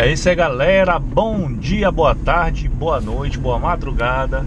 É isso aí, galera. Bom dia, boa tarde, boa noite, boa madrugada.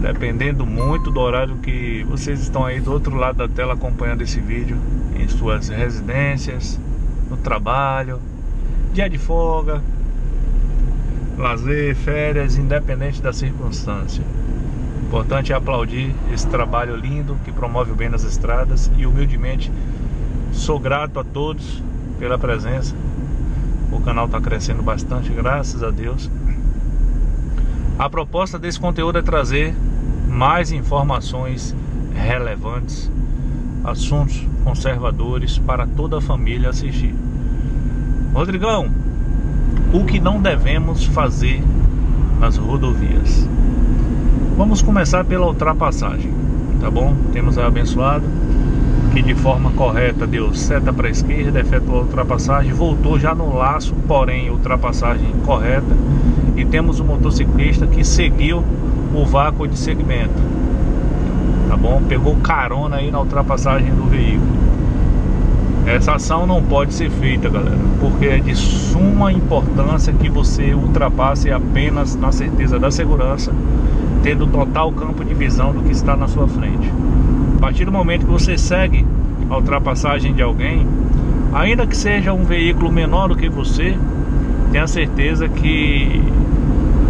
Dependendo muito do horário que vocês estão aí do outro lado da tela acompanhando esse vídeo, em suas residências, no trabalho, dia de folga, lazer, férias, independente da circunstância. O importante é aplaudir esse trabalho lindo que promove o bem nas estradas e humildemente sou grato a todos pela presença o canal está crescendo bastante, graças a Deus. A proposta desse conteúdo é trazer mais informações relevantes, assuntos conservadores para toda a família assistir. Rodrigão, o que não devemos fazer nas rodovias? Vamos começar pela ultrapassagem, tá bom? Temos a abençoado que de forma correta deu seta para a esquerda, efetuou a ultrapassagem, voltou já no laço, porém ultrapassagem correta. E temos o motociclista que seguiu o vácuo de segmento. Tá bom? Pegou carona aí na ultrapassagem do veículo. Essa ação não pode ser feita, galera, porque é de suma importância que você ultrapasse apenas na certeza da segurança, tendo total campo de visão do que está na sua frente partir do momento que você segue a ultrapassagem de alguém, ainda que seja um veículo menor do que você, tenha certeza que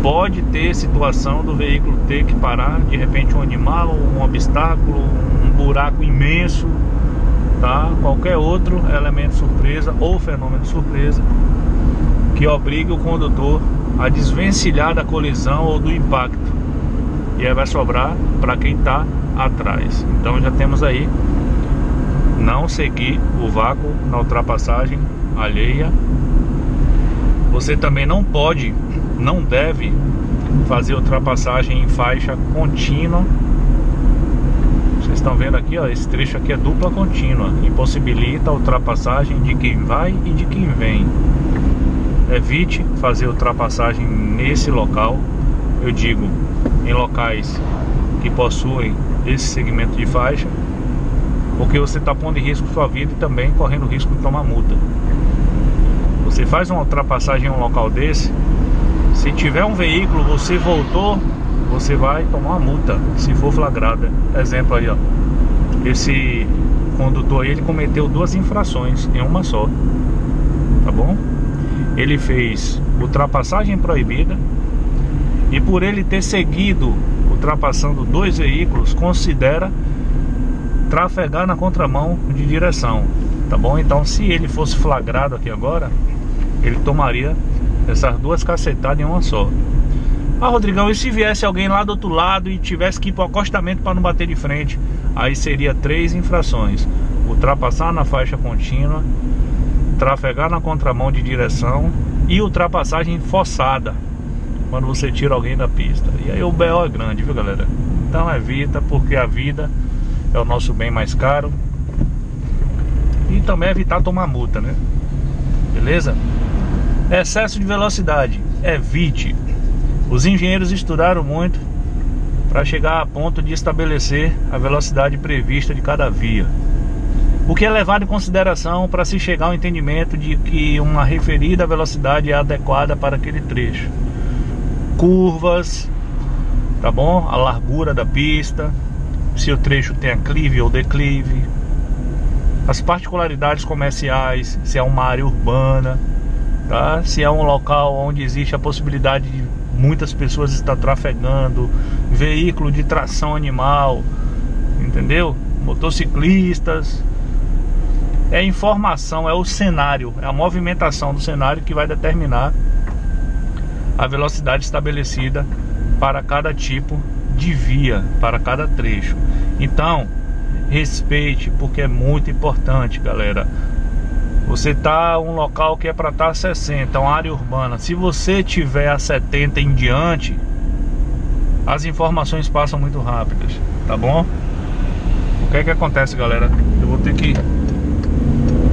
pode ter situação do veículo ter que parar, de repente um animal, um obstáculo, um buraco imenso, tá? Qualquer outro elemento surpresa ou fenômeno surpresa que obrigue o condutor a desvencilhar da colisão ou do impacto. E aí vai sobrar para quem está atrás. Então já temos aí não seguir o vácuo na ultrapassagem alheia. Você também não pode, não deve fazer ultrapassagem em faixa contínua. Vocês estão vendo aqui, ó, esse trecho aqui é dupla contínua, impossibilita a ultrapassagem de quem vai e de quem vem. Evite fazer ultrapassagem nesse local. Eu digo, em locais que possuem esse segmento de faixa, porque você está pondo em risco sua vida e também correndo risco de tomar multa. Você faz uma ultrapassagem em um local desse, se tiver um veículo, você voltou, você vai tomar uma multa, se for flagrada. Exemplo aí, ó. Esse condutor aí, ele cometeu duas infrações em uma só. Tá bom? Ele fez ultrapassagem proibida e por ele ter seguido ultrapassando dois veículos, considera trafegar na contramão de direção, tá bom? Então, se ele fosse flagrado aqui agora, ele tomaria essas duas cacetadas em uma só. Ah, Rodrigão, e se viesse alguém lá do outro lado e tivesse que ir para o acostamento para não bater de frente? Aí seria três infrações: ultrapassar na faixa contínua, trafegar na contramão de direção e ultrapassagem forçada quando você tira alguém da pista. E aí o BO é grande, viu galera? Então evita, porque a vida é o nosso bem mais caro. E também evitar tomar multa, né? Beleza? Excesso de velocidade, evite. Os engenheiros estudaram muito para chegar a ponto de estabelecer a velocidade prevista de cada via. O que é levado em consideração para se chegar ao entendimento de que uma referida velocidade é adequada para aquele trecho curvas, tá bom? A largura da pista, se o trecho tem aclive ou declive, as particularidades comerciais, se é uma área urbana, tá? Se é um local onde existe a possibilidade de muitas pessoas estar trafegando, veículo de tração animal, entendeu? Motociclistas. É informação, é o cenário, é a movimentação do cenário que vai determinar a velocidade estabelecida para cada tipo de via, para cada trecho. Então, respeite, porque é muito importante, galera. Você tá um local que é para estar tá a 60, uma área urbana. Se você tiver a 70 em diante, as informações passam muito rápidas, tá bom? O que é que acontece, galera? Eu vou ter que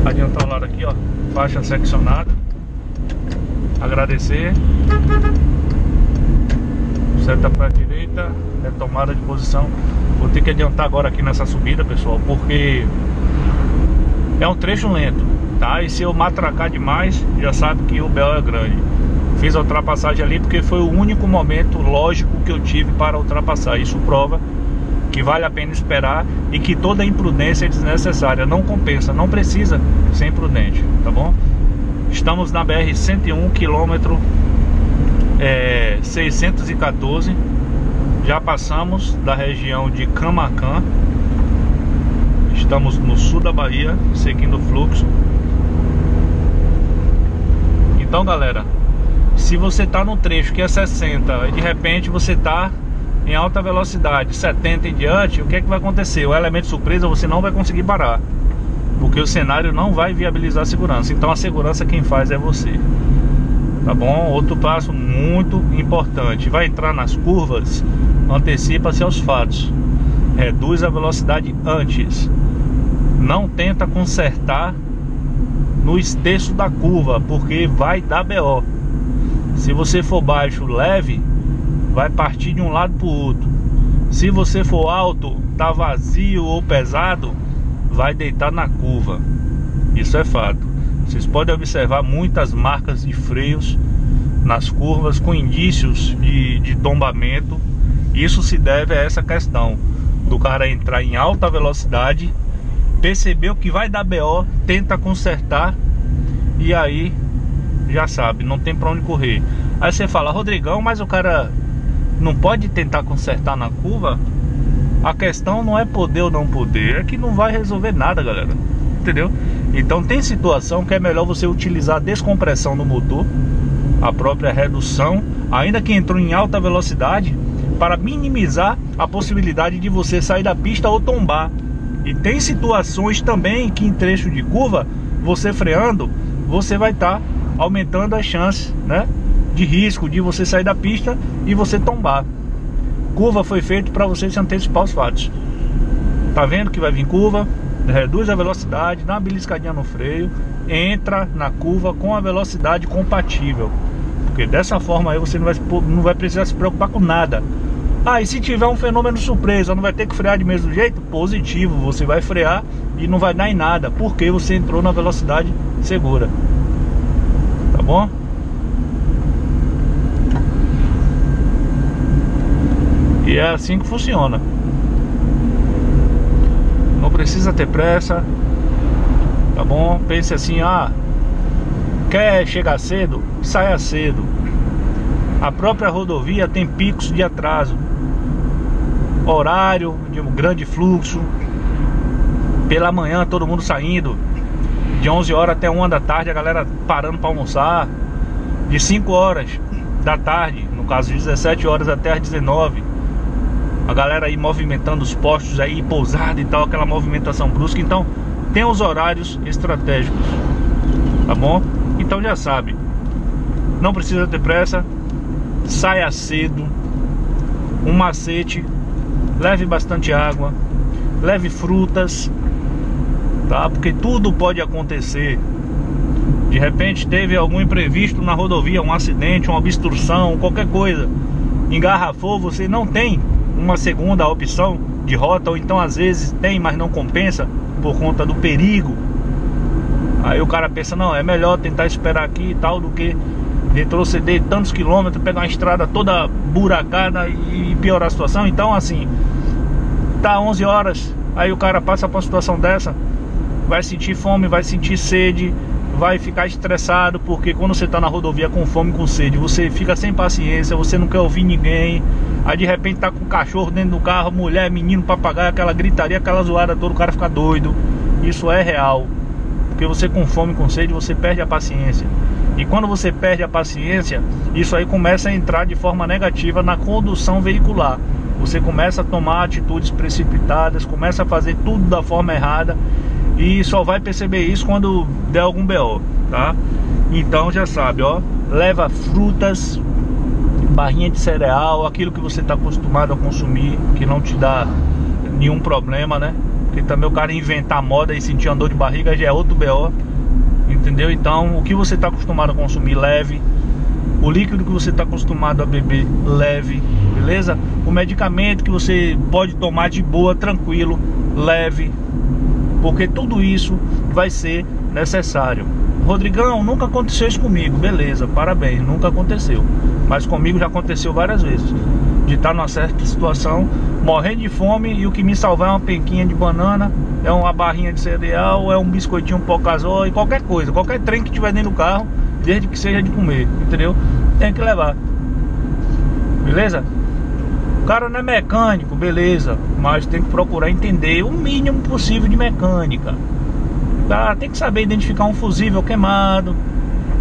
adiantar o lado aqui, ó, faixa seccionada agradecer. Seta para a direita, retomada de posição. Vou ter que adiantar agora aqui nessa subida, pessoal, porque é um trecho lento. tá? E se eu matracar demais, já sabe que o BO é grande. Fiz a ultrapassagem ali porque foi o único momento lógico que eu tive para ultrapassar. Isso prova que vale a pena esperar e que toda imprudência é desnecessária, não compensa, não precisa ser imprudente, tá bom? Estamos na BR 101 quilômetro é, 614, já passamos da região de Camacan, estamos no sul da Bahia, seguindo o fluxo. Então, galera, se você está no trecho que é 60 e de repente você está em alta velocidade, 70 em diante, o que é que vai acontecer? O elemento surpresa você não vai conseguir parar, porque o cenário não vai viabilizar a segurança. Então a segurança quem faz é você. Tá bom? Outro passo muito importante, vai entrar nas curvas, antecipa-se aos fatos. Reduz a velocidade antes. Não tenta consertar no esteço da curva, porque vai dar BO. Se você for baixo leve, vai partir de um lado para o outro. Se você for alto, tá vazio ou pesado, vai deitar na curva. Isso é fato. Vocês podem observar muitas marcas de freios nas curvas com indícios de, de tombamento. Isso se deve a essa questão do cara entrar em alta velocidade, percebeu que vai dar BO, tenta consertar e aí já sabe, não tem para onde correr. Aí você fala, Rodrigão, mas o cara não pode tentar consertar na curva, a questão não é poder ou não poder, é que não vai resolver nada, galera. Entendeu? Então tem situação que é melhor você utilizar a descompressão no motor, a própria redução, ainda que entrou em alta velocidade, para minimizar a possibilidade de você sair da pista ou tombar. E tem situações também que em trecho de curva, você freando, você vai estar tá aumentando as chances, né? de risco de você sair da pista e você tombar. Curva foi feito para você se antecipar os fatos. Tá vendo que vai vir curva? Reduz a velocidade, dá uma beliscadinha no freio, entra na curva com a velocidade compatível. Porque dessa forma aí você não vai, não vai precisar se preocupar com nada. Ah, e se tiver um fenômeno surpresa, não vai ter que frear de mesmo jeito? Positivo, você vai frear e não vai dar em nada, porque você entrou na velocidade segura. Tá bom? E é assim que funciona. Precisa ter pressa. Tá bom? Pense assim, ah, quer chegar cedo? Saia cedo. A própria rodovia tem picos de atraso. Horário de um grande fluxo. Pela manhã todo mundo saindo. De 11 horas até 1 da tarde a galera parando para almoçar. De 5 horas da tarde, no caso de 17 horas até as 19 a galera aí movimentando os postos aí, pousada e tal, aquela movimentação brusca. Então, tem os horários estratégicos, tá bom? Então já sabe, não precisa ter pressa, saia cedo. Um macete, leve bastante água, leve frutas, tá? Porque tudo pode acontecer. De repente teve algum imprevisto na rodovia, um acidente, uma obstrução, qualquer coisa. Engarrafou, você não tem uma segunda opção de rota, ou então às vezes tem, mas não compensa por conta do perigo. Aí o cara pensa, não, é melhor tentar esperar aqui e tal do que retroceder tantos quilômetros, pegar uma estrada toda buracada e piorar a situação. Então assim, tá 11 horas, aí o cara passa por uma situação dessa, vai sentir fome, vai sentir sede, vai ficar estressado, porque quando você está na rodovia com fome, com sede, você fica sem paciência, você não quer ouvir ninguém. Aí de repente tá com o cachorro dentro do carro, mulher, menino, papagaio, aquela gritaria, aquela zoada toda, o cara fica doido. Isso é real. Porque você com fome, com sede, você perde a paciência. E quando você perde a paciência, isso aí começa a entrar de forma negativa na condução veicular. Você começa a tomar atitudes precipitadas, começa a fazer tudo da forma errada e só vai perceber isso quando der algum BO, tá? Então já sabe, ó, leva frutas, barrinha de cereal, aquilo que você está acostumado a consumir, que não te dá nenhum problema, né? Porque também o cara inventar moda e sentir uma dor de barriga já é outro BO, entendeu? Então, o que você está acostumado a consumir, leve. O líquido que você está acostumado a beber, leve, beleza? O medicamento que você pode tomar de boa, tranquilo, leve, porque tudo isso vai ser necessário. Rodrigão, nunca aconteceu isso comigo. Beleza, parabéns, nunca aconteceu. Mas comigo já aconteceu várias vezes. De estar numa certa situação, morrendo de fome e o que me salvar é uma penquinha de banana, é uma barrinha de cereal, é um biscoitinho um pocazó e qualquer coisa, qualquer trem que tiver dentro do carro, desde que seja de comer, entendeu? Tem que levar. Beleza? O cara não é mecânico, beleza, mas tem que procurar entender o mínimo possível de mecânica. Tá? Tem que saber identificar um fusível queimado,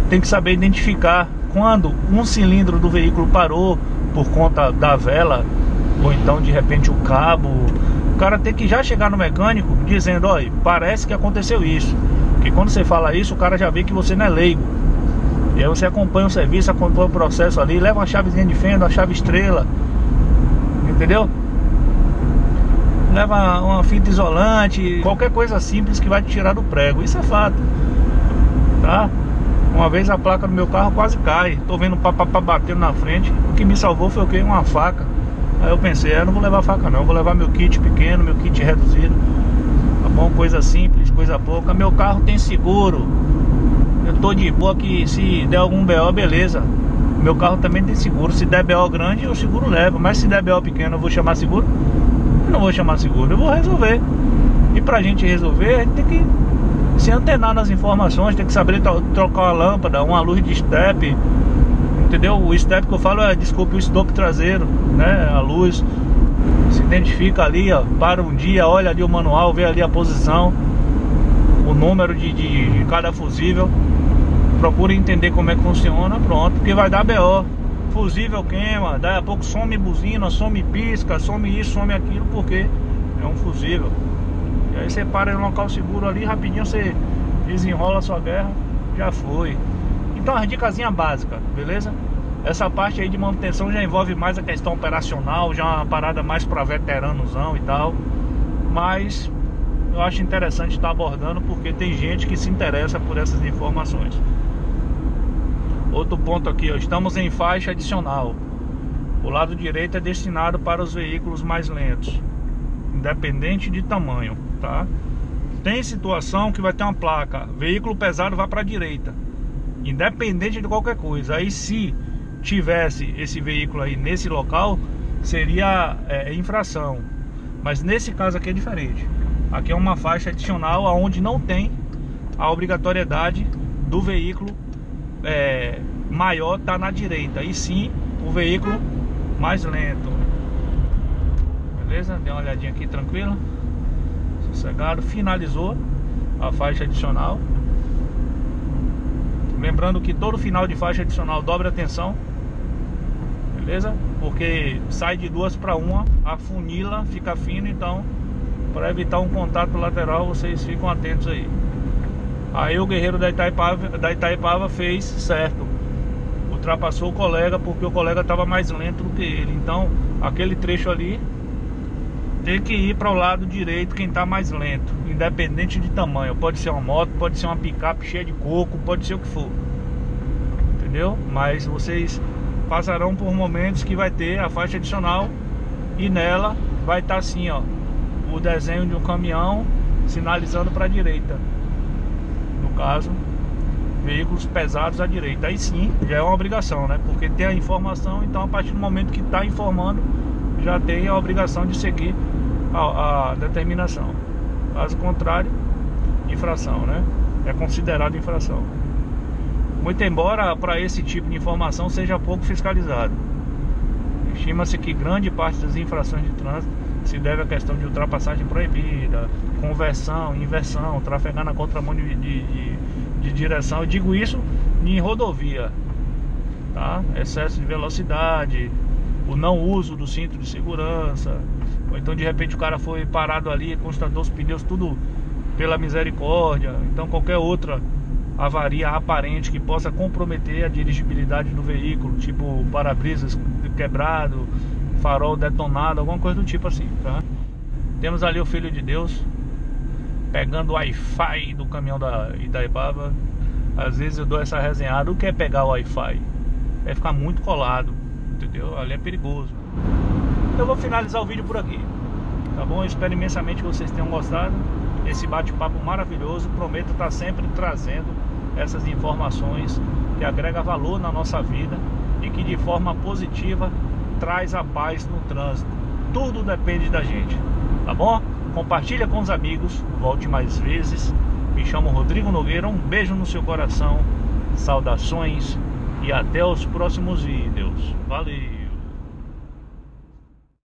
tem que saber identificar quando um cilindro do veículo parou por conta da vela, ou então de repente o cabo. O cara tem que já chegar no mecânico dizendo: olha, parece que aconteceu isso. Porque quando você fala isso, o cara já vê que você não é leigo. E aí você acompanha o serviço, acompanha o processo ali, leva uma chavezinha de fenda, uma chave estrela, entendeu? Leva uma fita isolante, qualquer coisa simples que vai te tirar do prego, isso é fato, tá? Uma vez a placa do meu carro quase cai, tô vendo o papapá batendo na frente, o que me salvou foi o que? Uma faca. Aí eu pensei, é, não vou levar faca não, vou levar meu kit pequeno, meu kit reduzido, tá bom? Coisa simples, coisa pouca. Meu carro tem seguro, eu tô de boa que se der algum BO, beleza. Meu carro também tem seguro. Se der BO grande, o seguro leva. Mas se der BO pequeno, eu vou chamar seguro? não vou chamar seguro, eu vou resolver. E pra gente resolver, a gente tem que se antenar nas informações, tem que saber trocar uma lâmpada, uma luz de step. Entendeu? O step que eu falo é, desculpe, o stop traseiro, né? A luz se identifica ali, ó, para um dia, olha ali o manual, vê ali a posição, o número de, de, de cada fusível. Procura entender como é que funciona, pronto, porque vai dar BO fusível queima, daí a pouco some buzina, some pisca, some isso, some aquilo, porque é um fusível. E aí você para em um local seguro ali, rapidinho você desenrola a sua guerra, já foi. Então as dicasinha básica, beleza? Essa parte aí de manutenção já envolve mais a questão operacional, já é uma parada mais para veteranozão e tal. Mas eu acho interessante estar abordando porque tem gente que se interessa por essas informações. Outro ponto aqui, ó, estamos em faixa adicional. O lado direito é destinado para os veículos mais lentos, independente de tamanho, tá? Tem situação que vai ter uma placa, veículo pesado vai para a direita, independente de qualquer coisa. Aí se tivesse esse veículo aí nesse local, seria é, infração. Mas nesse caso aqui é diferente. Aqui é uma faixa adicional onde não tem a obrigatoriedade do veículo é, maior está na direita e sim o veículo mais lento. Beleza? Dê uma olhadinha aqui tranquilo. Sossegado. Finalizou a faixa adicional. Lembrando que todo final de faixa adicional dobre a tensão. Beleza? Porque sai de duas para uma, a funila fica fina, então para evitar um contato lateral, vocês ficam atentos aí. Aí o guerreiro da Itaipava, da Itaipava fez certo. Ultrapassou o colega porque o colega estava mais lento do que ele. Então, aquele trecho ali tem que ir para o lado direito quem está mais lento, independente de tamanho. Pode ser uma moto, pode ser uma picape cheia de coco, pode ser o que for. Entendeu? Mas vocês passarão por momentos que vai ter a faixa adicional e nela vai estar tá assim, ó, o desenho de um caminhão sinalizando para a direita caso, veículos pesados à direita. Aí sim, já é uma obrigação, né? Porque tem a informação, então a partir do momento que está informando, já tem a obrigação de seguir a, a determinação. Caso contrário, infração, né? É considerado infração. Muito embora para esse tipo de informação seja pouco fiscalizado. Estima-se que grande parte das infrações de trânsito se deve à questão de ultrapassagem proibida, conversão, inversão, trafegar na contramão de, de, de, de direção. Eu digo isso em rodovia, tá? Excesso de velocidade, o não uso do cinto de segurança, ou então de repente o cara foi parado ali, constatou os pneus tudo pela misericórdia, então qualquer outra avaria aparente que possa comprometer a dirigibilidade do veículo, tipo para-brisas quebrado, farol detonado, alguma coisa do tipo assim, tá? Temos ali o Filho de Deus pegando o Wi-Fi do caminhão da Itaipava. Às vezes eu dou essa resenhada. O que é pegar o Wi-Fi? É ficar muito colado, entendeu? Ali é perigoso. Eu vou finalizar o vídeo por aqui, tá bom? Eu espero imensamente que vocês tenham gostado. esse bate-papo maravilhoso. Prometo estar sempre trazendo essas informações que agrega valor na nossa vida e que de forma positiva traz a paz no trânsito. Tudo depende da gente, tá bom? Compartilha com os amigos, volte mais vezes. Me chamo Rodrigo Nogueira, um beijo no seu coração, saudações e até os próximos vídeos. Valeu!